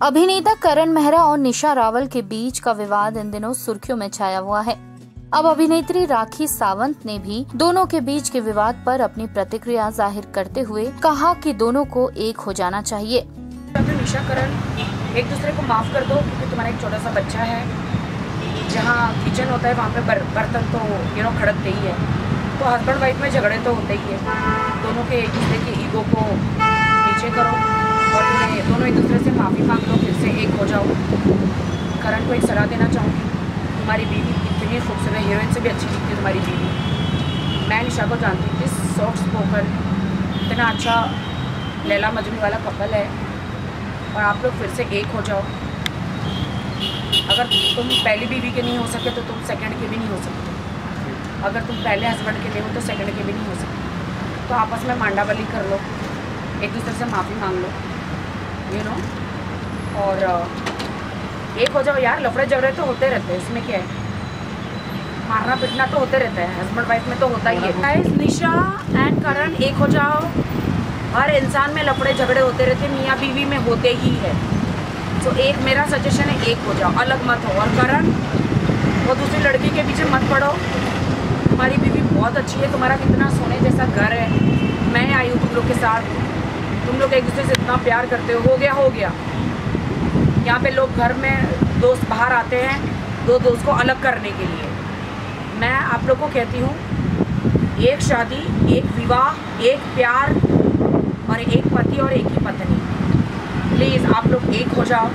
अभिनेता करण मेहरा और निशा रावल के बीच का विवाद इन दिनों सुर्खियों में छाया हुआ है। अब अभिनेत्री राखी सावंत ने भी दोनों के बीच के विवाद पर अपनी प्रतिक्रिया ज़ाहिर करते हुए कहा कि दोनों को एक हो जाना चाहिए। निशा करण एक दूसरे को माफ़ कर दो क्योंकि तुम्हारा एक छोटा सा बच्चा है। जहाँ किचन होता है वहाँ पे बर, बर्तन तो यू नो खड़कते ही है। तो हस्बैंड वाइफ में झगड़े तो होते ही है। दोनों के एक दूसरे के ईगो को नीचे करो। दोनों एक दूसरे से माफ़ी मांग लो, फिर से एक हो जाओ। करण को एक सलाह देना चाहूँगी। तुम्हारी बीवी इतनी खूबसूरत हीरोइन से भी अच्छी दिखती है तुम्हारी बीवी। मैं निशा को जानती हूँ कि सॉफ्ट स्पोकन इतना अच्छा लैला मजनू वाला कपल है। और आप लोग फिर से एक हो जाओ। अगर तुम पहली बीवी के नहीं हो सके तो तुम सेकंड के भी नहीं हो सकते। अगर तुम पहले हस्बैंड के नहीं हो तो सेकंड के भी नहीं हो सकते। तो आपस में मांडावली कर लो। एक दूसरे से माफ़ी मांग लो। यू नो और एक हो जाओ यार लफड़े झगड़े तो होते रहते हैं इसमें क्या है? मारना पिटना तो होते रहता है हस्बैंड वाइफ में तो होता ही है। निशा एंड करण एक हो जाओ। हर इंसान में लफड़े झगड़े होते रहते हैं मियाँ बीवी में होते ही है। तो एक मेरा सजेशन है एक हो जाओ अलग मत हो। और करण वो दूसरी लड़की के पीछे मत पड़ो। तुम्हारी बीवी बहुत अच्छी है तुम्हारा कितना सोने जैसा घर है। मैं आई हूँ तुम लोग के साथ। तुम लोग एक दूसरे से इतना प्यार करते हो हो गया हो गया। यहाँ पे लोग घर में दोस्त बाहर आते हैं, दो दोस्त को अलग करने के लिए। मैं आप लोग को कहती हूँ, एक शादी, एक विवाह, एक प्यार और एक पति और एक ही पत्नी। प्लीज़ आप लोग एक हो जाओ।